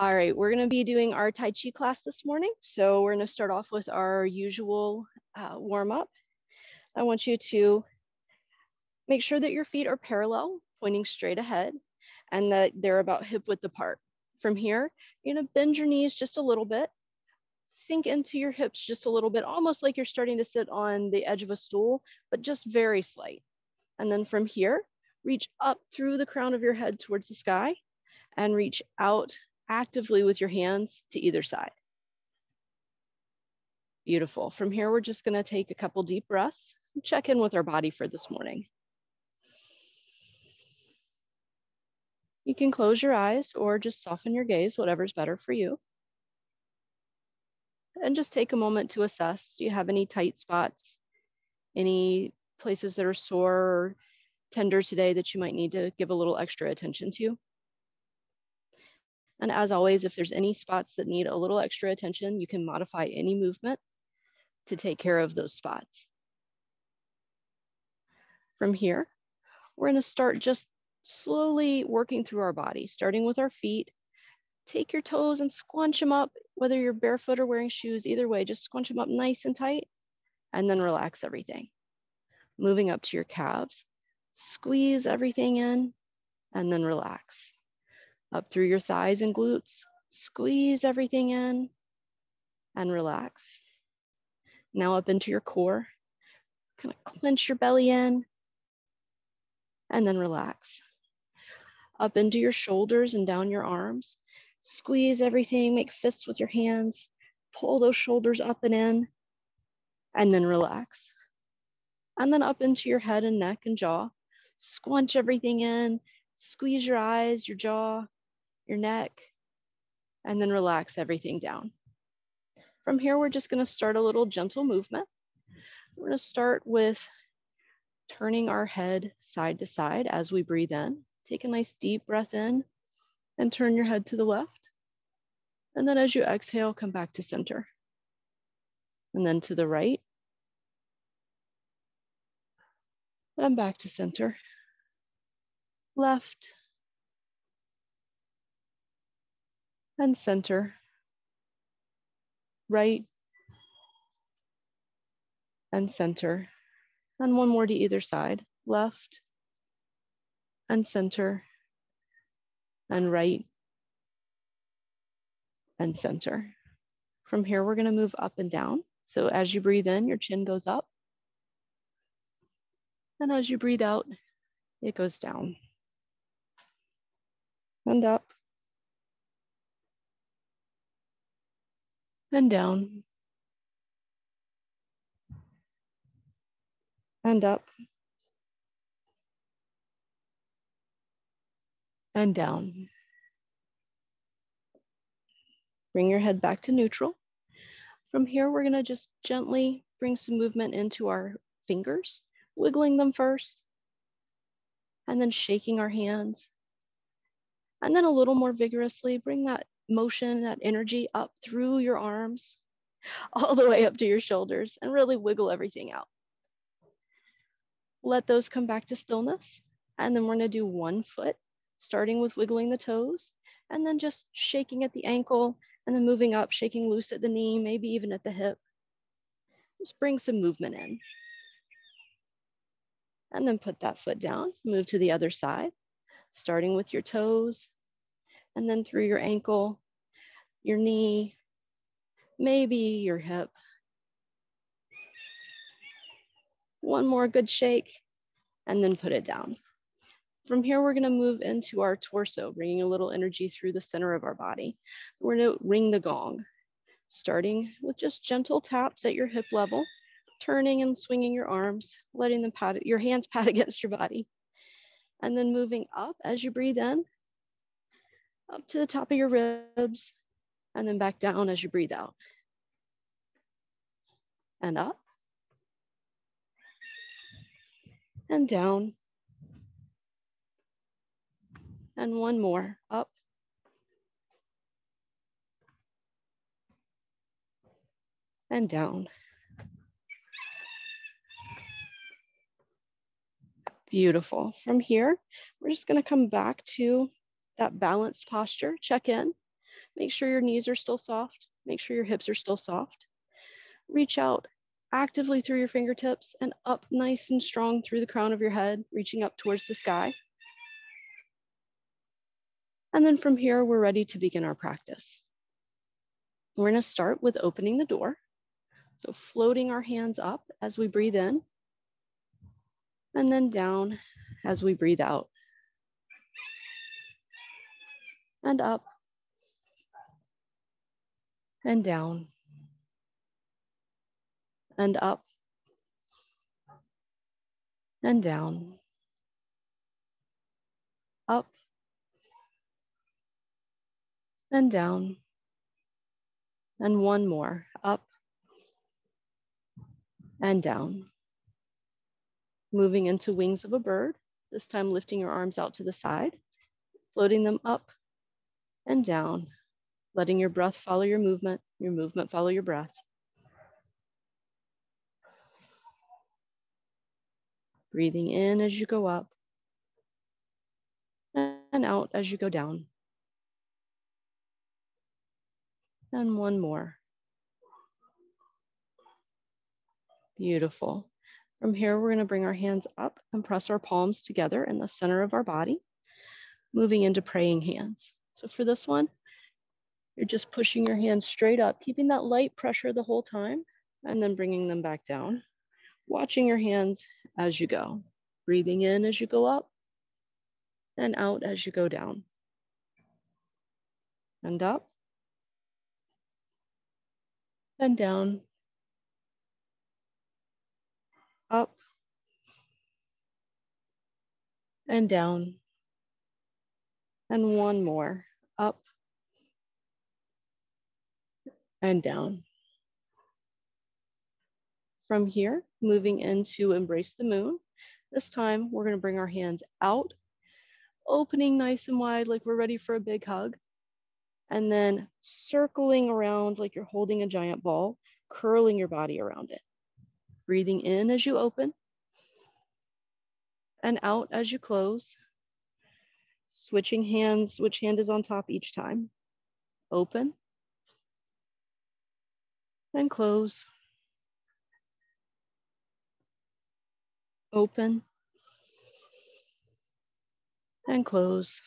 All right, we're gonna be doing our Tai Chi class this morning. So we're gonna start off with our usual uh, warm up. I want you to make sure that your feet are parallel, pointing straight ahead, and that they're about hip width apart. From here, you're gonna bend your knees just a little bit, sink into your hips just a little bit, almost like you're starting to sit on the edge of a stool, but just very slight. And then from here, reach up through the crown of your head towards the sky and reach out actively with your hands to either side. Beautiful. From here, we're just gonna take a couple deep breaths, check in with our body for this morning. You can close your eyes or just soften your gaze, whatever's better for you. And just take a moment to assess. Do you have any tight spots? Any places that are sore or tender today that you might need to give a little extra attention to? And as always, if there's any spots that need a little extra attention, you can modify any movement to take care of those spots. From here, we're gonna start just slowly working through our body, starting with our feet. Take your toes and squunch them up, whether you're barefoot or wearing shoes, either way, just squunch them up nice and tight, and then relax everything. Moving up to your calves, squeeze everything in, and then relax up through your thighs and glutes. Squeeze everything in and relax. Now up into your core. Kind of clench your belly in and then relax. Up into your shoulders and down your arms. Squeeze everything, make fists with your hands. Pull those shoulders up and in and then relax. And then up into your head and neck and jaw. Squunch everything in, squeeze your eyes, your jaw, your neck, and then relax everything down. From here, we're just gonna start a little gentle movement. We're gonna start with turning our head side to side as we breathe in. Take a nice deep breath in and turn your head to the left. And then as you exhale, come back to center. And then to the right. And back to center. Left and center, right and center, and one more to either side, left and center, and right and center. From here, we're gonna move up and down. So as you breathe in, your chin goes up. And as you breathe out, it goes down. And up. And down and up and down. Bring your head back to neutral. From here, we're gonna just gently bring some movement into our fingers, wiggling them first, and then shaking our hands. And then a little more vigorously, bring that motion, that energy up through your arms, all the way up to your shoulders, and really wiggle everything out. Let those come back to stillness. And then we're gonna do one foot, starting with wiggling the toes, and then just shaking at the ankle, and then moving up, shaking loose at the knee, maybe even at the hip. Just bring some movement in. And then put that foot down, move to the other side, starting with your toes, and then through your ankle, your knee, maybe your hip. One more good shake, and then put it down. From here, we're gonna move into our torso, bringing a little energy through the center of our body. We're gonna ring the gong, starting with just gentle taps at your hip level, turning and swinging your arms, letting them pat, your hands pat against your body. And then moving up as you breathe in, up to the top of your ribs, and then back down as you breathe out. And up. And down. And one more, up. And down. Beautiful. From here, we're just gonna come back to that balanced posture, check in. Make sure your knees are still soft. Make sure your hips are still soft. Reach out actively through your fingertips and up nice and strong through the crown of your head, reaching up towards the sky. And then from here, we're ready to begin our practice. We're gonna start with opening the door. So floating our hands up as we breathe in and then down as we breathe out. And up. And down. And up. And down, up. And down, and one more, up. And down. Moving into wings of a bird, this time lifting your arms out to the side, floating them up and down, letting your breath follow your movement, your movement follow your breath. Breathing in as you go up and out as you go down. And one more. Beautiful. From here, we're going to bring our hands up and press our palms together in the center of our body, moving into praying hands. So for this one, you're just pushing your hands straight up, keeping that light pressure the whole time, and then bringing them back down. Watching your hands as you go, breathing in as you go up and out as you go down. And up and down, up and down, and one more, up and down. From here, moving into embrace the moon. This time, we're gonna bring our hands out, opening nice and wide like we're ready for a big hug and then circling around like you're holding a giant ball, curling your body around it. Breathing in as you open and out as you close. Switching hands, which hand is on top each time. Open and close. Open and close.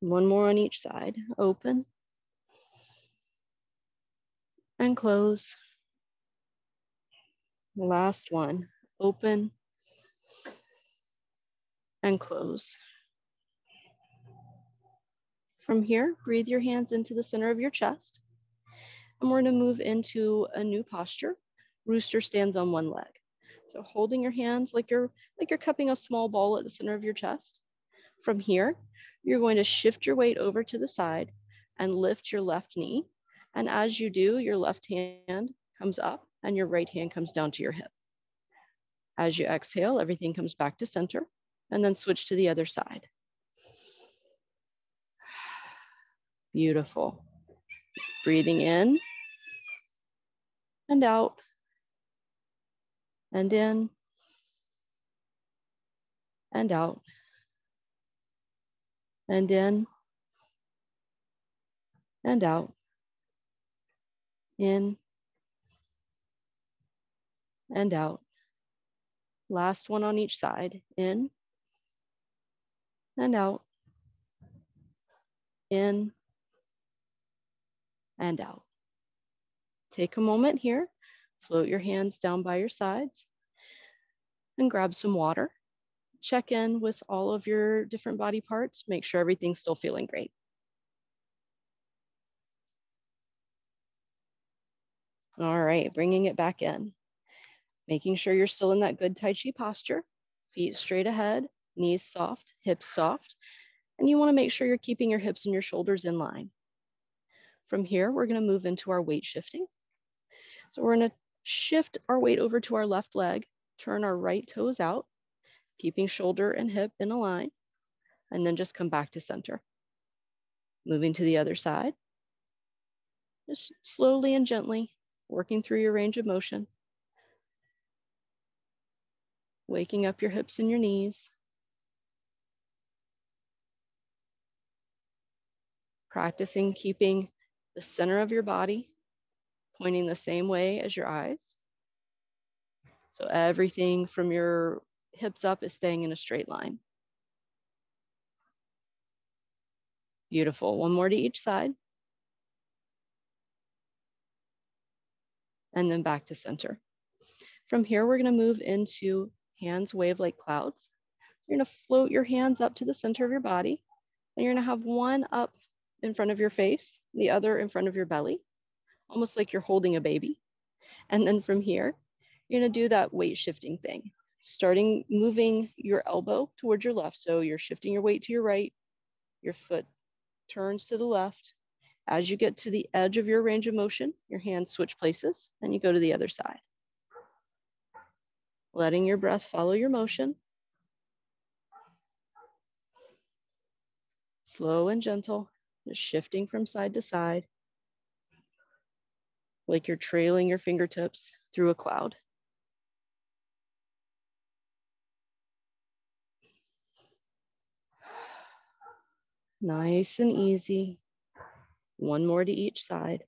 One more on each side. Open and close. Last one. Open and close. From here, breathe your hands into the center of your chest. And we're gonna move into a new posture. Rooster stands on one leg. So holding your hands like you're like you're cupping a small ball at the center of your chest. From here, you're going to shift your weight over to the side and lift your left knee. And as you do, your left hand comes up and your right hand comes down to your hip. As you exhale, everything comes back to center and then switch to the other side. Beautiful. Breathing in and out and in and out and in and out, in and out. Last one on each side, in and out, in and out. Take a moment here, float your hands down by your sides and grab some water check in with all of your different body parts, make sure everything's still feeling great. All right, bringing it back in. Making sure you're still in that good Tai Chi posture, feet straight ahead, knees soft, hips soft. And you wanna make sure you're keeping your hips and your shoulders in line. From here, we're gonna move into our weight shifting. So we're gonna shift our weight over to our left leg, turn our right toes out, keeping shoulder and hip in a line, and then just come back to center. Moving to the other side. Just slowly and gently working through your range of motion. Waking up your hips and your knees. Practicing keeping the center of your body pointing the same way as your eyes. So everything from your hips up is staying in a straight line. Beautiful. One more to each side. And then back to center. From here, we're going to move into hands wave like clouds. You're going to float your hands up to the center of your body. And you're going to have one up in front of your face, the other in front of your belly, almost like you're holding a baby. And then from here, you're going to do that weight shifting thing, starting moving your elbow towards your left. So you're shifting your weight to your right, your foot turns to the left. As you get to the edge of your range of motion, your hands switch places and you go to the other side. Letting your breath follow your motion. Slow and gentle, just shifting from side to side, like you're trailing your fingertips through a cloud. Nice and easy. One more to each side.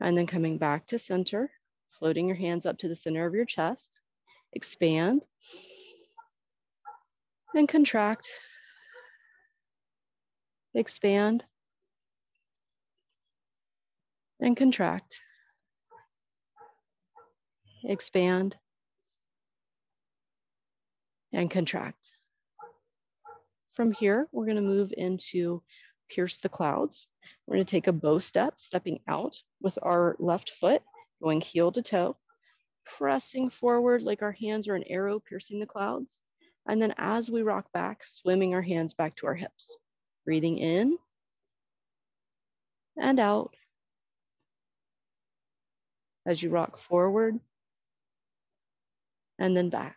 And then coming back to center, floating your hands up to the center of your chest. Expand and contract. Expand and contract. Expand and contract. From here, we're going to move into pierce the clouds. We're going to take a bow step, stepping out with our left foot, going heel to toe, pressing forward like our hands are an arrow piercing the clouds. And then as we rock back, swimming our hands back to our hips. Breathing in and out. As you rock forward and then back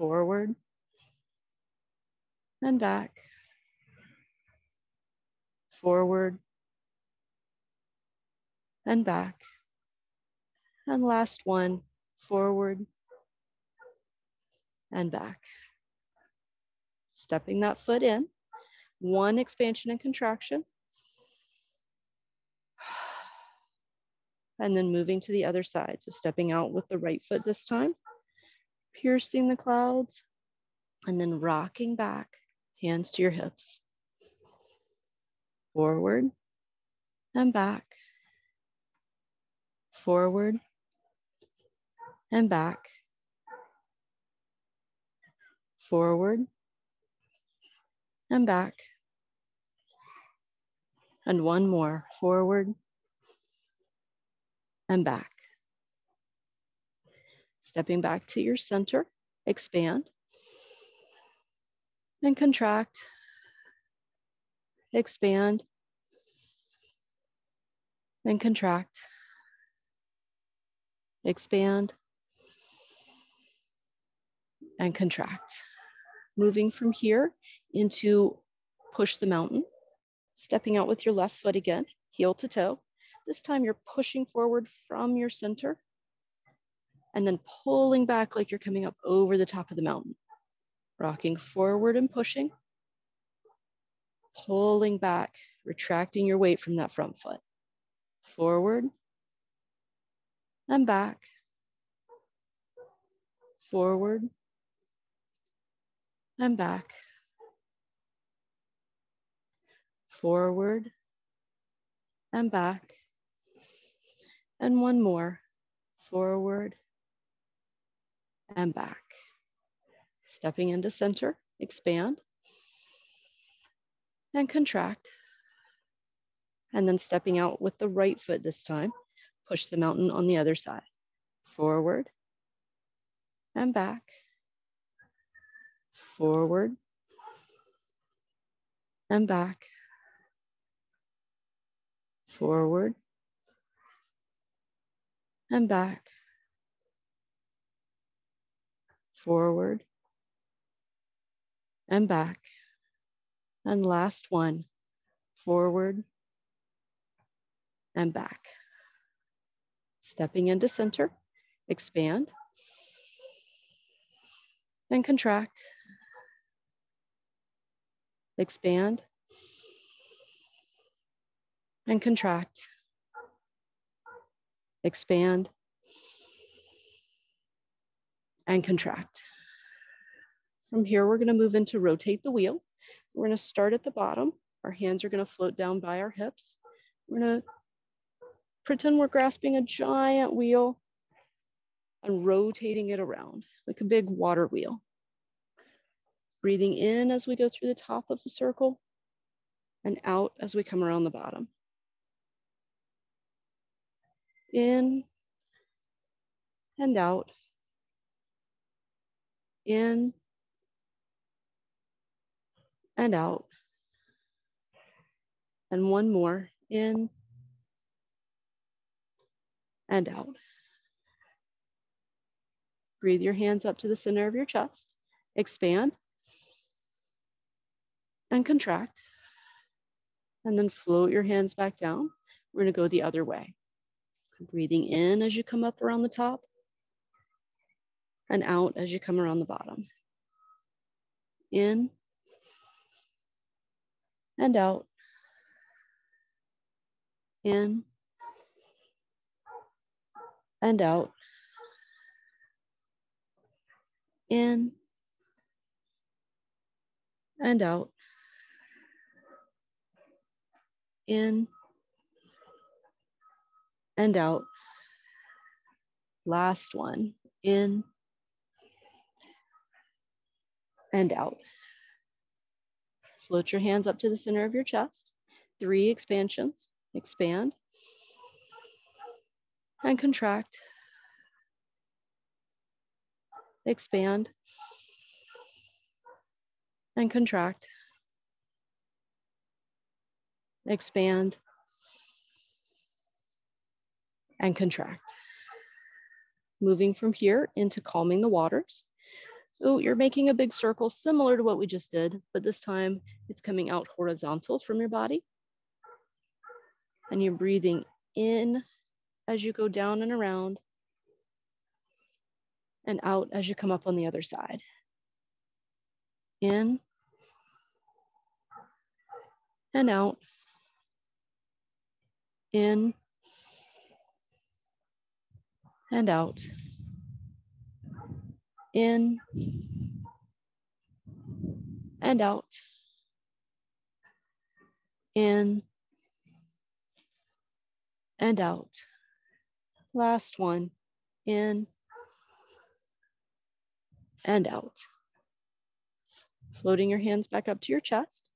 forward and back, forward and back. And last one, forward and back. Stepping that foot in, one expansion and contraction. And then moving to the other side. So stepping out with the right foot this time piercing the clouds, and then rocking back, hands to your hips. Forward and back, forward and back, forward. And back, and one more, forward. And back. Stepping back to your center, expand. And contract, expand. And contract, expand. And contract. Moving from here into push the mountain, stepping out with your left foot again, heel to toe. This time you're pushing forward from your center and then pulling back like you're coming up over the top of the mountain. Rocking forward and pushing, pulling back, retracting your weight from that front foot. Forward and back, forward and back, forward. And back, and one more, forward. And back. Stepping into center, expand and contract. And then stepping out with the right foot this time, push the mountain on the other side. Forward. And back, forward and back, forward and back, forward and back. And last one, forward and back. Stepping into center, expand. and contract. Expand and contract. Expand and contract. From here, we're gonna move into rotate the wheel. We're gonna start at the bottom. Our hands are gonna float down by our hips. We're gonna pretend we're grasping a giant wheel and rotating it around like a big water wheel. Breathing in as we go through the top of the circle and out as we come around the bottom. In and out. In and out. And one more, in and out. Breathe your hands up to the center of your chest. Expand and contract. And then float your hands back down. We're gonna go the other way. Breathing in as you come up around the top and out as you come around the bottom. In and out. In and out. In and out. In and out. Last one, in and out. Float your hands up to the center of your chest. Three expansions, expand and contract. Expand and contract. Expand and contract. Moving from here into calming the waters. So you're making a big circle similar to what we just did, but this time it's coming out horizontal from your body. And you're breathing in as you go down and around and out as you come up on the other side. In and out. In and out. In and out. In and out. Last one, in and out. Floating your hands back up to your chest.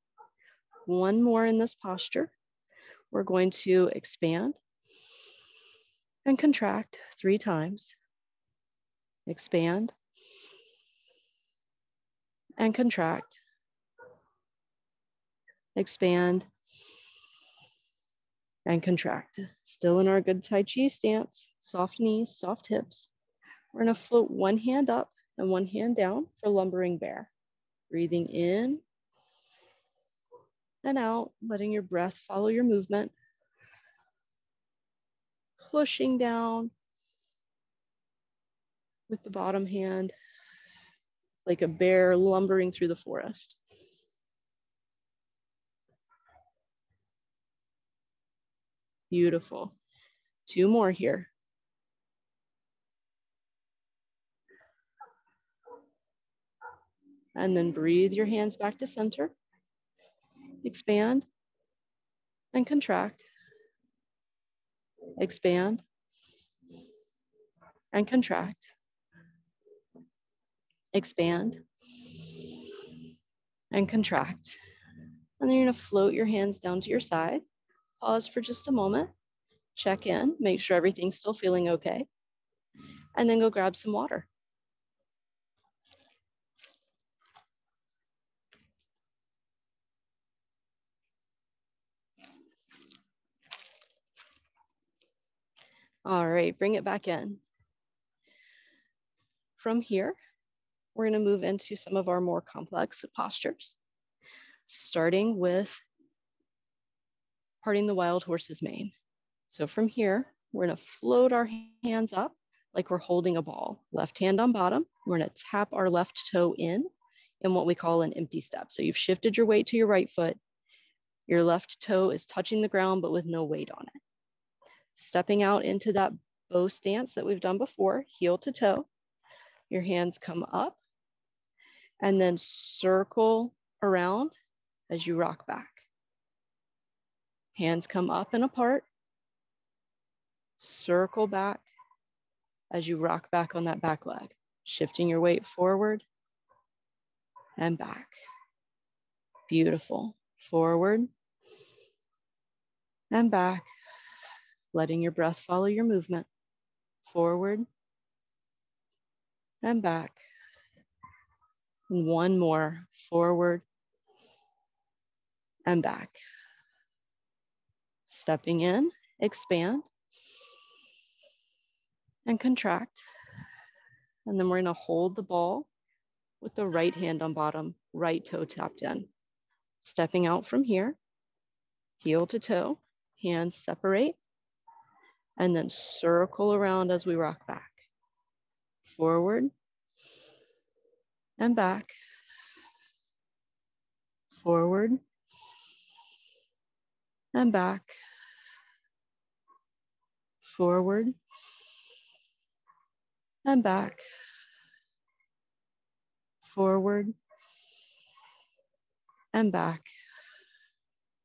One more in this posture. We're going to expand and contract three times. Expand and contract. Expand and contract. Still in our good Tai Chi stance, soft knees, soft hips. We're gonna float one hand up and one hand down for lumbering bear. Breathing in and out, letting your breath follow your movement. Pushing down with the bottom hand, like a bear lumbering through the forest. Beautiful. Two more here. And then breathe your hands back to center. Expand and contract. Expand and contract. Expand and contract. And then you're gonna float your hands down to your side. Pause for just a moment, check in, make sure everything's still feeling okay, and then go grab some water. All right, bring it back in. From here, we're gonna move into some of our more complex postures, starting with parting the wild horse's mane. So from here, we're gonna float our hands up like we're holding a ball. Left hand on bottom. We're gonna tap our left toe in in what we call an empty step. So you've shifted your weight to your right foot. Your left toe is touching the ground, but with no weight on it. Stepping out into that bow stance that we've done before, heel to toe. Your hands come up and then circle around as you rock back. Hands come up and apart. Circle back as you rock back on that back leg, shifting your weight forward and back. Beautiful. Forward and back, letting your breath follow your movement. Forward and back. And one more, forward and back. Stepping in, expand and contract. And then we're gonna hold the ball with the right hand on bottom, right toe tapped in. Stepping out from here, heel to toe, hands separate, and then circle around as we rock back. Forward and back. Forward and back. Forward and back. Forward and back.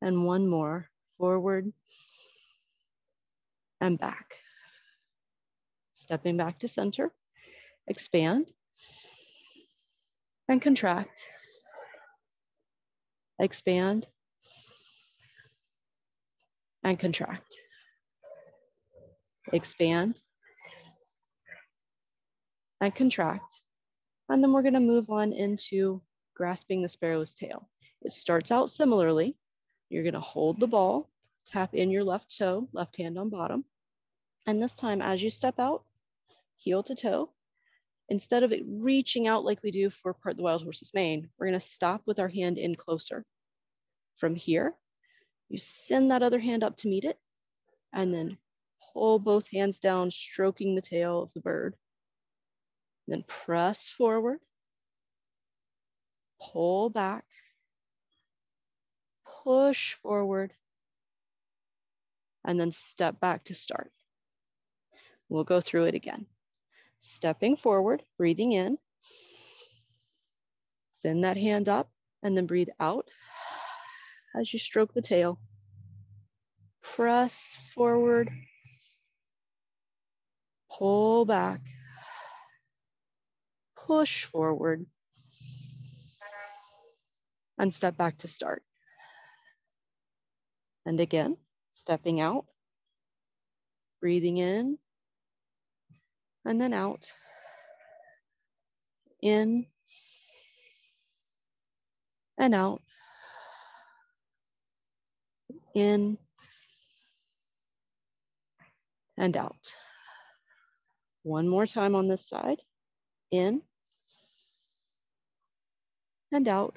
And one more, forward and back. Stepping back to center, expand and contract. Expand and contract. Expand and contract. And then we're gonna move on into grasping the sparrow's tail. It starts out similarly. You're gonna hold the ball, tap in your left toe, left hand on bottom. And this time, as you step out, heel to toe, instead of it reaching out like we do for part of the wild horse's mane, we're gonna stop with our hand in closer. From here, you send that other hand up to meet it, and then pull both hands down, stroking the tail of the bird. Then press forward, pull back, push forward, and then step back to start. We'll go through it again. Stepping forward, breathing in, send that hand up, and then breathe out as you stroke the tail. Press forward, pull back, push forward, and step back to start. And again, stepping out, breathing in, and then out, in, and out, in, and out. One more time on this side, in, and out,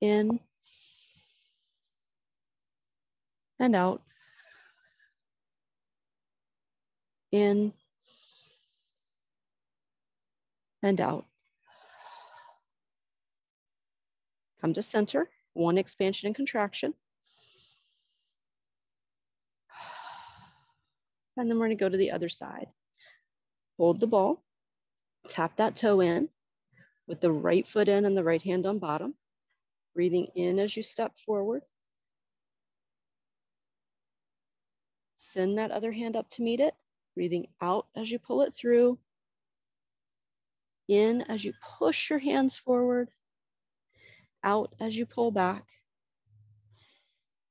in, and out, in, and out. Come to center, one expansion and contraction. And then we're gonna go to the other side. Hold the ball, tap that toe in with the right foot in and the right hand on bottom. Breathing in as you step forward. Send that other hand up to meet it. Breathing out as you pull it through. In as you push your hands forward. Out as you pull back.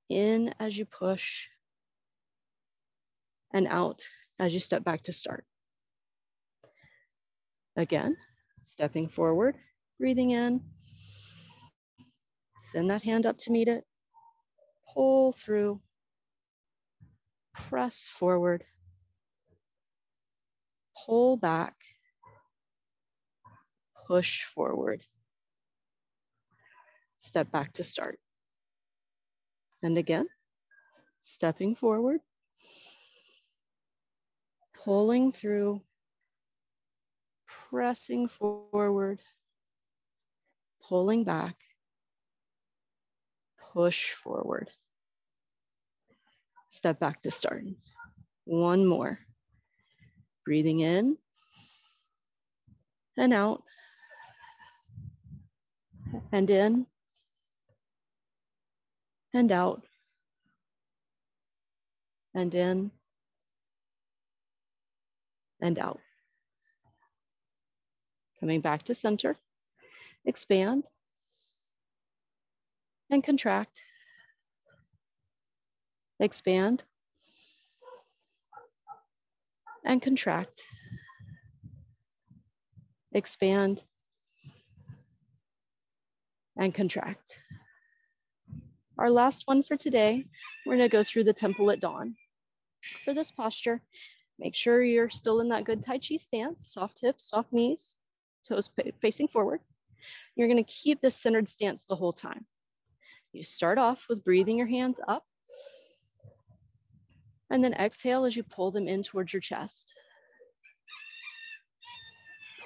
In as you push. And out as you step back to start. Again, stepping forward, breathing in. Send that hand up to meet it. Pull through. Press forward. Pull back. Push forward. Step back to start. And again, stepping forward. pulling through, pressing forward, pulling back, push forward. Step back to start. One more. Breathing in and out and in and out and in and out. Coming back to center, expand and contract. Expand and contract. Expand and contract. Our last one for today, we're gonna go through the temple at dawn. For this posture, make sure you're still in that good Tai Chi stance, soft hips, soft knees, toes facing forward. You're gonna keep this centered stance the whole time. You start off with breathing your hands up and then exhale as you pull them in towards your chest.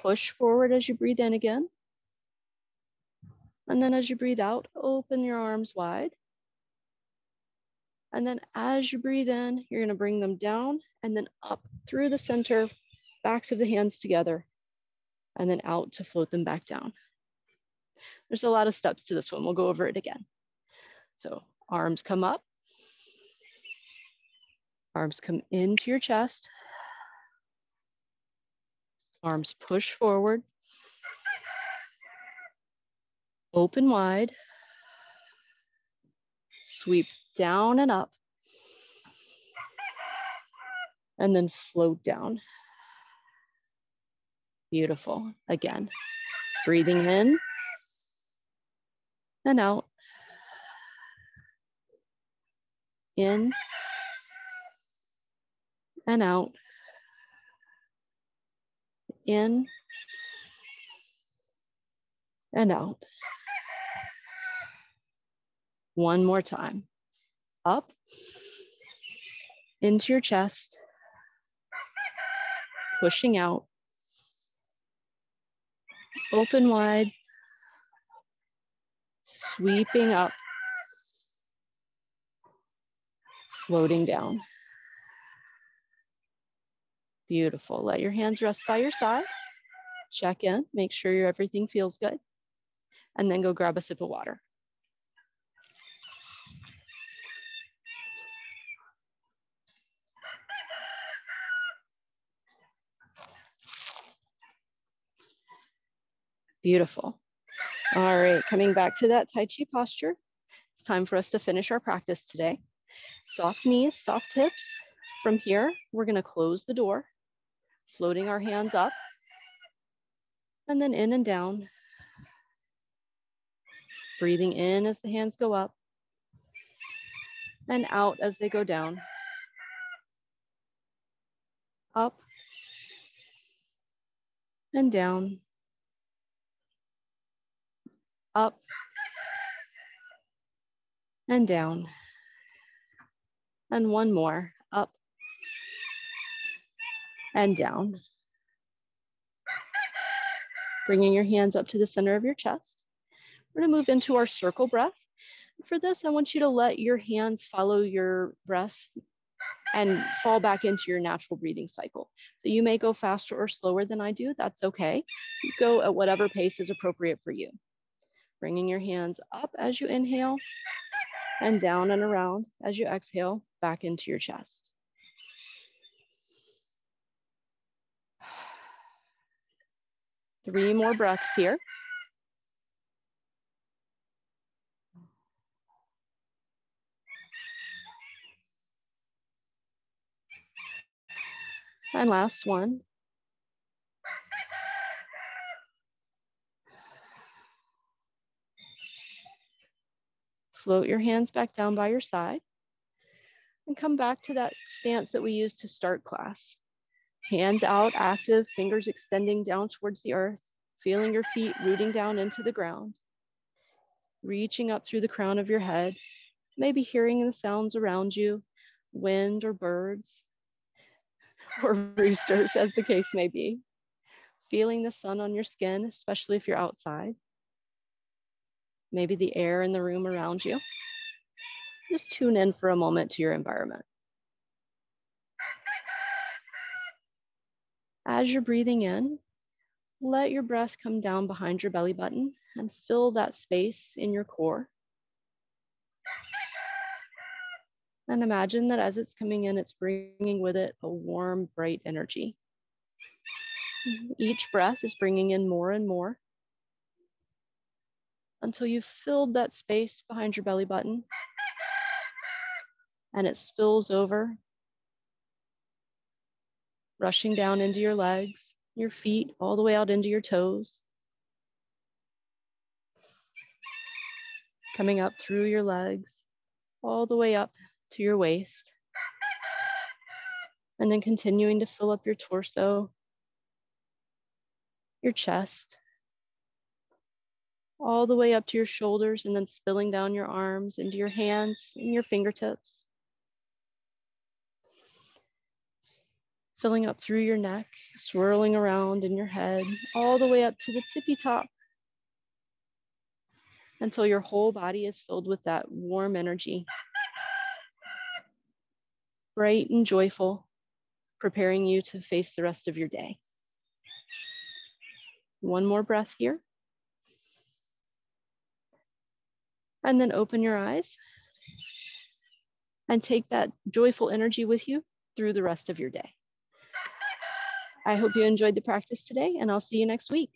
Push forward as you breathe in again. And then as you breathe out, open your arms wide. And then as you breathe in, you're gonna bring them down and then up through the center, backs of the hands together, and then out to float them back down. There's a lot of steps to this one. We'll go over it again. So arms come up, arms come into your chest, arms push forward, open wide, sweep down and up, and then float down. Beautiful. Again, breathing in and out. In and out. In and out. One more time up into your chest, pushing out, open wide, sweeping up, floating down. Beautiful. Let your hands rest by your side. Check in, make sure your everything feels good, and then go grab a sip of water. Beautiful. All right, coming back to that Tai Chi posture. It's time for us to finish our practice today. Soft knees, soft hips. From here, we're gonna close the door, floating our hands up, and then in and down. Breathing in as the hands go up, and out as they go down. Up and down up and down. And one more, and down. Bringing your hands up to the center of your chest. We're gonna move into our circle breath. For this, I want you to let your hands follow your breath and fall back into your natural breathing cycle. So you may go faster or slower than I do, that's okay. You go at whatever pace is appropriate for you. Bringing your hands up as you inhale and down and around as you exhale back into your chest. Three more breaths here. And last one. Float your hands back down by your side and come back to that stance that we used to start class. Hands out, active, fingers extending down towards the earth, feeling your feet rooting down into the ground, reaching up through the crown of your head, maybe hearing the sounds around you, wind or birds. or roosters, as the case may be. Feeling the sun on your skin, especially if you're outside. Maybe the air in the room around you. Just tune in for a moment to your environment. As you're breathing in, let your breath come down behind your belly button and fill that space in your core. And imagine that as it's coming in, it's bringing with it a warm, bright energy. Each breath is bringing in more and more until you've filled that space behind your belly button and it spills over, rushing down into your legs, your feet, all the way out into your toes. Coming up through your legs, all the way up to your waist. And then continuing to fill up your torso, your chest, all the way up to your shoulders, and then spilling down your arms into your hands and your fingertips. Filling up through your neck, swirling around in your head, all the way up to the tippy top until your whole body is filled with that warm energy bright and joyful, preparing you to face the rest of your day. One more breath here. And then open your eyes and take that joyful energy with you through the rest of your day. I hope you enjoyed the practice today, and I'll see you next week.